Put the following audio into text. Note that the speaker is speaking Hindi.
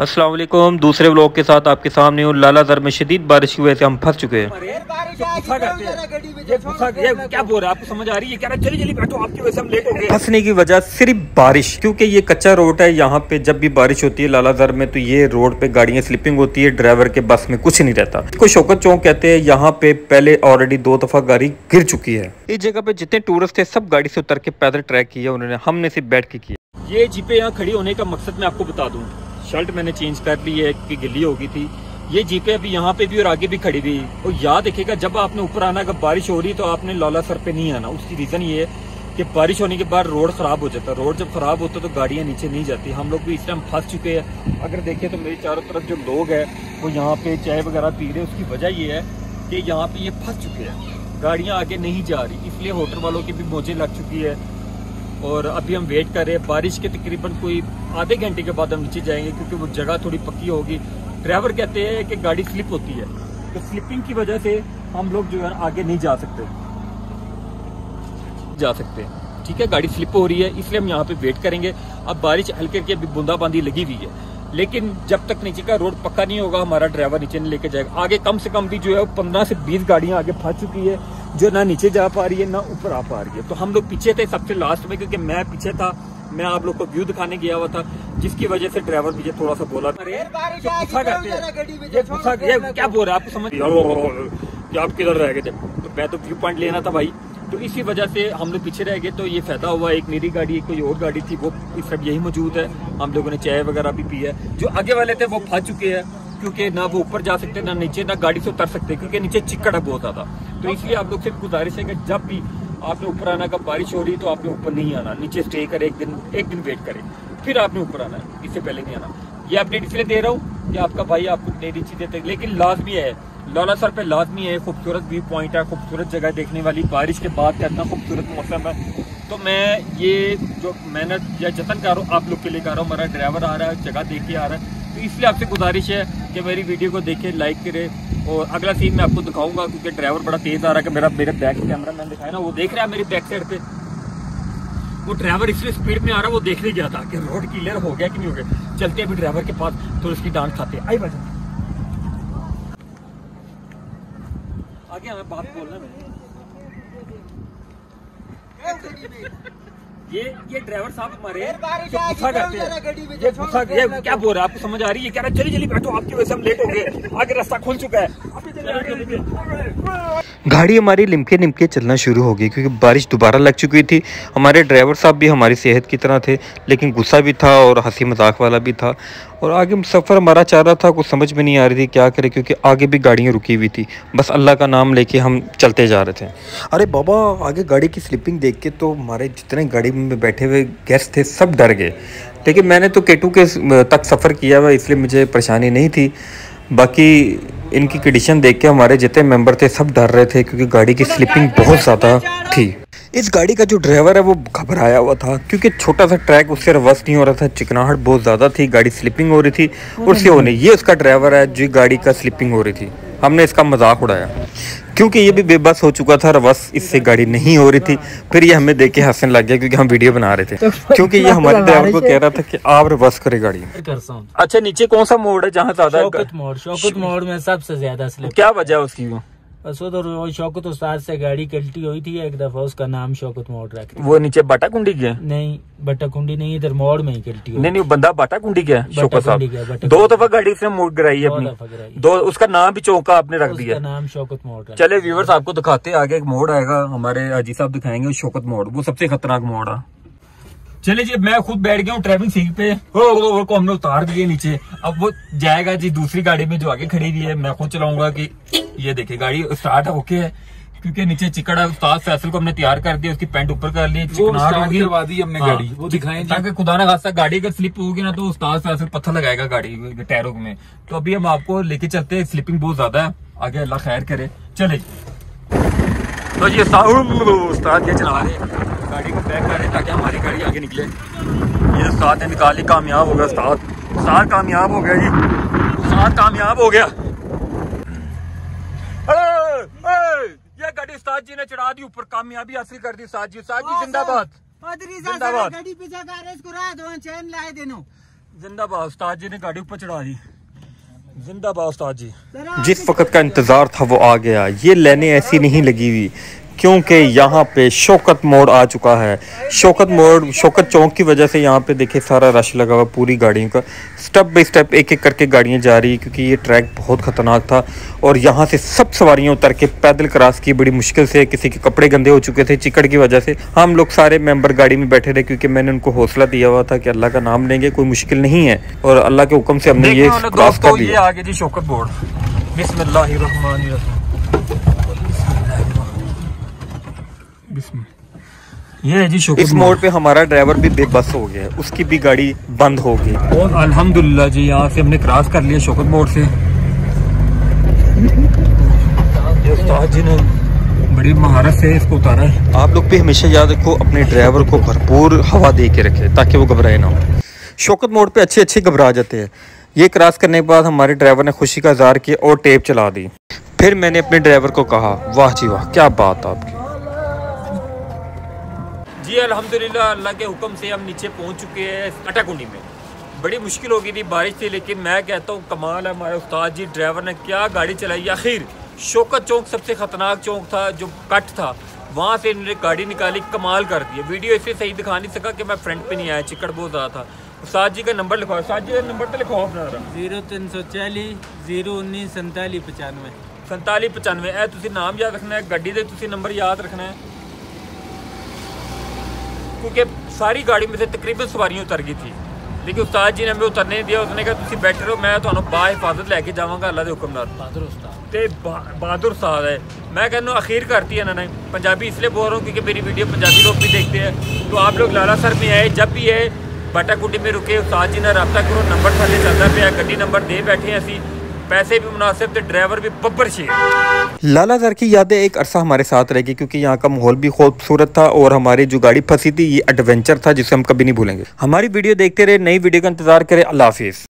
अस्सलाम वालेकुम दूसरे व्लॉग के साथ आपके सामने हूँ लालाजर में शदीद बारिश की वजह से हम फंस चुके हैं। गुस्सा करते हैं। ये गुस्सा ये क्या बोल रहा है? आपको समझ आ रही है? जल्दी जल्दी बैठो आपकी वजह से हम लेट हो गए। फंसने की वजह सिर्फ़ बारिश क्योंकि ये कच्चा रोड है यहाँ पे जब भी बारिश होती है लालाजर में तो ये रोड पे गाड़ियाँ स्लिपिंग होती है ड्राइवर के बस में कुछ नहीं रहता। इसको शौकत चौक कहते हैं यहाँ पे पहले ऑलरेडी दो दफ़ा गाड़ी गिर चुकी है। इस जगह पे जितने टूरिस्ट थे सब गाड़ी से उतर के पैदल ट्रैक किया उन्होंने हमने सिर्फ़ बैठ के किया ये जीपे यहाँ खड़ी होने का मकसद मैं आपको बता दूँ। शर्ट मैंने चेंज कर ली है कि गिल्ली हो गई थी। ये जीपे अभी यहाँ पे भी और आगे भी खड़ी हुई और याद रखिएगा, जब आपने ऊपर आना, अगर बारिश हो रही तो आपने लौला सर पे नहीं आना। उसकी रीजन ये है कि बारिश होने के बाद रोड खराब हो जाता है। रोड जब खराब होता है तो गाड़ियाँ नीचे नहीं जाती। हम लोग भी इस टाइम फंस चुके हैं। अगर देखें तो मेरे चारों तरफ़ जो लोग हैं, वो यहाँ पे चाय वगैरह पी रहे हैं। उसकी वजह ये है कि यहाँ पे ये फंस चुके हैं। गाड़ियाँ आगे नहीं जा रही। इसलिए होटल वालों की भी मोजे लग चुकी है। और अभी हम वेट कर रहे हैं। बारिश के तकरीबन कोई आधे घंटे के बाद हम नीचे जाएँगे क्योंकि वो जगह थोड़ी पक्की होगी। ड्राइवर कहते हैं कि गाड़ी स्लिप होती है। तो स्लिपिंग की वजह से हम लोग जो है आगे नहीं जा सकते। जा सकते ठीक है, गाड़ी स्लिप हो रही है, इसलिए हम यहाँ पे वेट करेंगे। अब बारिश हल्के हल्की अभी बूंदाबांदी लगी हुई है। लेकिन जब तक नीचे का रोड पक्का नहीं होगा, हमारा ड्राइवर नीचे नहीं लेके जाएगा। आगे कम से कम भी जो है पंद्रह से बीस गाड़ियाँ आगे फंस चुकी है। जो ना नीचे जा पा रही है ना ऊपर आ पा रही है। तो हम लोग पीछे थे सबसे लास्ट में क्योंकि मैं पीछे था मैं आप लोग को व्यू दिखाने गया हुआ था जिसकी वजह से ड्राइवर मुझे थोड़ा सा बोला गुस्सा करते हैं। ये गुस्सा ये क्या बोल रहा है? आपको समझ कि आप किधर रह गए थे? तो मैं तो व्यू पॉइंट लेना था भाई। तो इसी वजह से हम लोग पीछे रह गए। तो ये फ़ायदा हुआ एक मेरी गाड़ी एक कोई और गाड़ी थी वो इस सब यही मौजूद है। हम लोगों ने चाय वगैरह भी पी है। जो आगे वाले थे वो फंस चुके हैं। क्योंकि ना वो ऊपर जा सकते ना नीचे ना गाड़ी से उतर सकते क्योंकि नीचे चिक्कड़ है बहुत ज़्यादा। तो इसलिए आप लोग से गुजारिश है कि जब भी आपने ऊपर आना का बारिश हो रही तो आपने ऊपर नहीं आना नीचे स्टे करे एक दिन एक दिन वेट करे। फिर आपने ऊपर आना है इससे पहले नहीं आना। ये अपडेट इसलिए दे रहा हूँ कि आपका भाई आपको नई नई चीज़ें देते लेकिन लाजमी है। लौला सर पे लाजमी है खूबसूरत व्यू पॉइंट है खूबसूरत जगह देखने वाली। बारिश के बाद का इतना खूबसूरत मौसम है। तो मैं ये जो मेहनत या जतन कर रहा हूँ आप लोग के लिए कर रहा हूँ। मेरा ड्राइवर आ रहा है जगह देख के आ रहा है। तो इसलिए आपसे गुजारिश है कि मेरी वीडियो को देखे लाइक करे और अगला सीन मैं आपको दिखाऊँगा क्योंकि ड्राइवर बड़ा तेज आ रहा है कि मेरा, मेरे बैक कैमरा मैन दिखाया ना, वो देख रहा है मेरी बैक साइड पे। वो ड्राइवर इसलिए स्पीड में आ रहा है, वो देखने गया था कि रोड क्लियर हो गया कि नहीं हो गया। चलते अभी ड्राइवर के पास तो उसकी डांट खाते आई बजा आगे हमें बात बोलना है। ये ये ड्राइवर साहब हमारे गुस्सा करते हैं। ये गुस्सा ये क्या बोल रहा है? आपको समझ आ रही है? क्या जल्दी जल्दी बैठो आपकी वजह से हम लेट हो गए। आगे रास्ता खुल चुका है। गाड़ी हमारी लिमके निमके चलना शुरू हो गई क्योंकि बारिश दोबारा लग चुकी थी। हमारे ड्राइवर साहब भी हमारी सेहत की तरह थे लेकिन गुस्सा भी था और हँसी मज़ाक वाला भी था। और आगे सफ़र हमारा चाह रहा था कुछ समझ में नहीं आ रही थी क्या करें क्योंकि आगे भी गाड़ियाँ रुकी हुई थी। बस अल्लाह का नाम लेके हम चलते जा रहे थे। अरे बाबा आगे गाड़ी की स्लिपिंग देख के तो हमारे जितने गाड़ी में बैठे हुए गेस्ट थे सब डर गए। लेकिन मैंने तो केटू के तक सफ़र किया हुआ इसलिए मुझे परेशानी नहीं थी। बाकी इनकी कंडीशन देख के हमारे जितने मेंबर थे सब डर रहे थे क्योंकि गाड़ी की स्लिपिंग बहुत ज़्यादा थी। इस गाड़ी का जो ड्राइवर है वो घबराया हुआ था क्योंकि छोटा सा ट्रैक उससे रिवर्स नहीं हो रहा था चिकनाहट बहुत ज़्यादा थी गाड़ी स्लिपिंग हो रही थी और से होने ये उसका ड्राइवर है जो गाड़ी का स्लिपिंग हो रही थी। हमने इसका मज़ाक उड़ाया। क्योंकि ये भी बेबस हो चुका था बस इससे गाड़ी नहीं हो रही थी। फिर ये हमें देख के हंसने लग गया क्योंकि हम वीडियो बना रहे थे। क्योंकि ये हमारे ड्राइवर को कह रहा था कि आप रिवर्स करे गाड़ी। अच्छा नीचे कौन सा मोड़ है जहाँ ज़्यादा शौकत मोड़ शौकत मोड़ में सबसे ज़्यादा क्या वजह उसकी? तो वो शौकत उस्ताद से गाड़ी कल्टी हुई थी एक दफ़ा उसका नाम शौकत मोड़ रख वो नीचे बाटा कुंडी गया? नहीं बट्टा कुंडी नहीं इधर मोड़ में ही कल्टी हुई। नहीं नहीं बंदा बाटा कुंडी गया शौकत साहब। दो दफ़ा गाड़ी उसने मोड़ गिराई है दो अपनी। दो उसका नाम भी चौका आपने रख दिया। नाम शौकत मोड़ चले व्यूवर्स आपको दिखाते आगे एक मोड़ आएगा हमारे अजी साहब दिखाएँगे शौकत मोड़। वो सबसे खतरनाक मोड़ है चले जी मैं खुद बैठ गया हूँ ड्राइविंग सीट पे। हो, को हमने उतार दिए नीचे। अब वो जाएगा जी दूसरी गाड़ी में जो आगे खड़ी हुई है। मैं खुद चलाऊँगा कि ये देखिए गाड़ी स्टार्ट ओके है। क्योंकि नीचे चिकड़ है उस्ताद फैसल को हमने तैयार कर दिया उसकी पैंट ऊपर कर ली चिकनाहट होगी। दी हमने हाँ, गाड़ी, वो दिखाएँ ताकि खुदा ना खासा गाड़ी अगर स्लिप होगी ना तो उस्ताद फैसल पत्थर लगाएगा गाड़ी टायरों में। तो अभी हम आपको लेके चलते हैं स्लिपिंग बहुत ज़्यादा है। आगे अल्लाह खैर करे। चले। तो जी उस्ताद उस्ताद ये चला रहे हैं। गाड़ी को बैक कर ताकि हमारी गाड़ी आगे निकले। ये उस्ताद ने निकाली कामयाब हो गया उस्ताद उस्ताद कामयाब हो गया जी। उस्ताद कामयाब हो गया। ये गाड़ी उस्ताद जी ने चढ़ा दी ऊपर कामयाबी हासिल कर दी उस्ताद जी। उस्ताद जी जिंदाबाद। जिंदाबाद। उस्ताद जी ने गाड़ी ऊपर चढ़ा दी। जिंदाबाद उस्ताद जी। जिस वक्त का इंतज़ार था वो आ गया। ये लेने ऐसी नहीं लगी हुई। क्योंकि यहाँ पे शौकत मोड़ आ चुका है। शौकत मोड़ शौकत चौक की वजह से यहाँ पे देखिए सारा रश लगा हुआ पूरी गाड़ियों का। स्टेप बाई स्टेप एक एक करके गाड़ियाँ जा रही क्योंकि ये ट्रैक बहुत ख़तरनाक था और यहाँ से सब सवारियाँ उतर के पैदल क्रॉस की बड़ी मुश्किल से किसी के कपड़े गंदे हो चुके थे चिकड़ की वजह से। हम लोग सारे मेंबर गाड़ी में बैठे रहे क्योंकि मैंने उनको हौसला दिया हुआ था कि अल्लाह का नाम लेंगे कोई मुश्किल नहीं है। और अल्लाह के हुक्म से हमने ये क्रॉस कर दिया। आगे जी शौकत बोर्ड बिस्मिल्लाहिर्रहमानिर्रहीम। ये है जी शौकत इस मोड़। पे हमारा ड्राइवर भी बेबस हो गया है उसकी भी गाड़ी बंद हो गई। और अल्हम्दुलिल्लाह जी यहाँ से हमने क्रॉस कर लिया शौकत मोड़ से। जी ने बड़ी महारत से इसको उतारा है। आप लोग भी हमेशा याद रखो अपने ड्राइवर को भरपूर हवा दे के रखे ताकि वो घबराए ना हो। शौकत मोड़ पे अच्छे अच्छे घबरा जाते हैं। ये क्रॉस करने के बाद हमारे ड्राइवर ने खुशी का इजहार किया और टेप चला दी। फिर मैंने अपने ड्राइवर को कहा वाह जी वाह क्या बात आपकी। जी अल्हम्दुलिल्लाह अल्लाह के हुक्म से हम नीचे पहुँच चुके हैं अटाकुंडी में। बड़ी मुश्किल हो गई थी बारिश थी लेकिन मैं कहता हूँ कमाल है हमारे उस्ताद जी ड्राइवर ने क्या गाड़ी चलाई। आखिर शौकत चौक सबसे ख़तरनाक चौक था जो कट था वहाँ से इन्होंने गाड़ी निकाली कमाल कर दिया वीडियो इसलिए सही दिखा नहीं सका कि मैं फ्रंट पे नहीं आया चिकट बहुत ज़्यादा था। उस्ताद जी का नंबर लिखवाओ। उस्ताद जी का नंबर तो लिखवाओ अपना ज़ीरो। तीन सौ चालीस ज़ीरो उन्नीस संताली पचानवे। संताली पचानवे। ए नाम याद रखना है गड्डी तुसी नंबर याद रखना है। क्योंकि सारी गाड़ी में से तकरीबन सवारियाँ उतर गई थी। लेकिन उस्ताद जी ने हमें उतरने नहीं दिया उसने कहा तुम बैठे रहो मैं तो बा हिफाजत लैके जावगा अल्लाह के हुक्म बहादुर उस्ताद। ते बहादुर उस्ताद है। मैं कहना अखीर करती है इन्होंने। पंजाबी इसलिए बोल रहा हूँ क्योंकि मेरी वीडियो पंजाबी लोग भी देखते हैं। तो आप लोग लाला सर में आए जब भी आए बाटाकुटी में रुके उस्ताद जी ने रबता करो नंबर थले चलता पे गड्डी नंबर दे बैठे असी। पैसे भी मुनासिब थे ड्राइवर भी बब्बर शेर लाला जर की यादें एक अरसा हमारे साथ रहेगी क्योंकि यहाँ का माहौल भी खूबसूरत था और हमारी जो गाड़ी फंसी थी, ये एडवेंचर था, जिसे हम कभी नहीं भूलेंगे। हमारी वीडियो देखते रहे, नई वीडियो का इंतज़ार करें, अल्लाह हाफिज़।